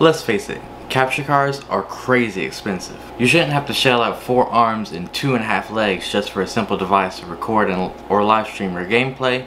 Let's face it, capture cards are crazy expensive. You shouldn't have to shell out four arms and two and a half legs just for a simple device to record and, or live stream your gameplay.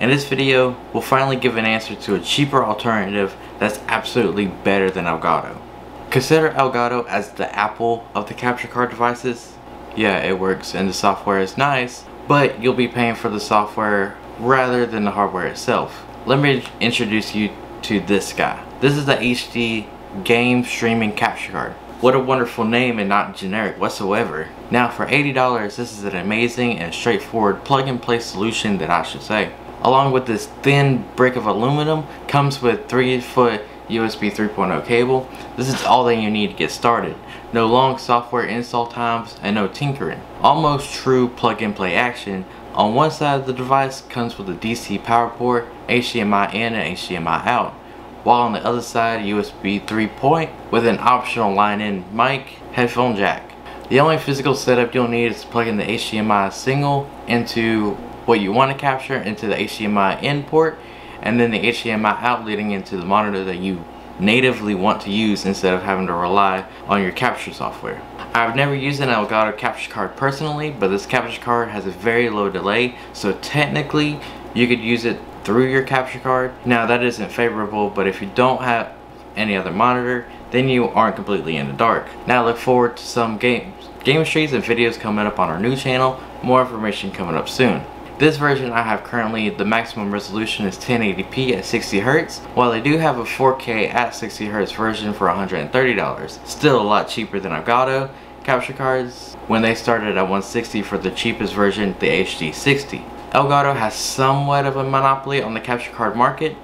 In this video, we'll finally give an answer to a cheaper alternative that's absolutely better than Elgato. Consider Elgato as the Apple of the capture card devices. Yeah, it works and the software is nice, but you'll be paying for the software rather than the hardware itself. Let me introduce you to this guy. This is the HD game streaming capture card. What a wonderful name and not generic whatsoever. Now for $80, this is an amazing and straightforward plug and play solution that I should say. Along with this thin brick of aluminum, comes with 3 foot USB 3.0 cable. This is all that you need to get started. No long software install times and no tinkering. Almost true plug and play action. On one side of the device comes with a DC power port, HDMI in and HDMI out while on the other side USB 3 point with an optional line-in mic headphone jack. The only physical setup you'll need is plugging the HDMI single into what you want to capture into the HDMI in port and then the HDMI out leading into the monitor that you natively want to use instead of having to rely on your capture software. I've never used an Elgato capture card personally, but this capture card has a very low delay, so technically you could use it through your capture card. Now that isn't favorable, but if you don't have any other monitor, then you aren't completely in the dark. Now look forward to some games, game streams and videos coming up on our new channel. More information coming up soon. This version I have currently, the maximum resolution is 1080p at 60Hz, while I do have a 4K at 60Hz version for $130. Still a lot cheaper than Elgato capture cards when they started at 160 for the cheapest version, the HD60. Elgato has somewhat of a monopoly on the capture card market.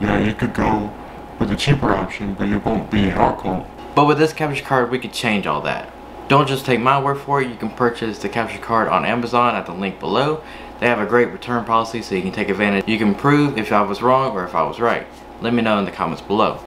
Yeah, you could go with the cheaper option, but you won't be hardcore. But with this capture card, we could change all that. Don't just take my word for it, you can purchase the capture card on Amazon at the link below. They have a great return policy so you can take advantage. You can prove if I was wrong or if I was right. Let me know in the comments below.